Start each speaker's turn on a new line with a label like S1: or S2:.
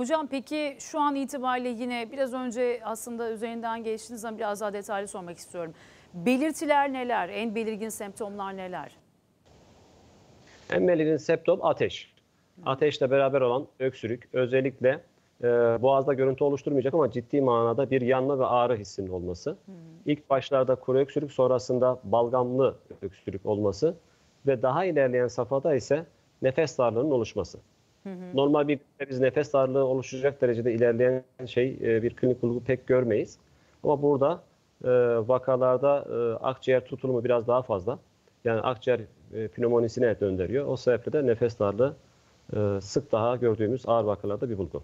S1: Hocam peki şu an itibariyle yine biraz önce aslında üzerinden geçtiğiniz zaman biraz daha detaylı sormak istiyorum. Belirtiler neler? En belirgin semptomlar neler?
S2: En belirgin septom ateş. Ateşle beraber olan öksürük özellikle e, boğazda görüntü oluşturmayacak ama ciddi manada bir yanma ve ağrı hissinin olması. İlk başlarda kuru öksürük sonrasında balgamlı öksürük olması ve daha ilerleyen safhada ise nefes darlığının oluşması. Normal bir biz nefes darlığı oluşacak derecede ilerleyen şey e, bir klinik bulgu pek görmeyiz. Ama burada e, vakalarda e, akciğer tutulumu biraz daha fazla. Yani akciğer e, pneumonisine döndürüyor. O sebeple de nefes darlığı sık daha gördüğümüz ağır vakalarda bir bulgu.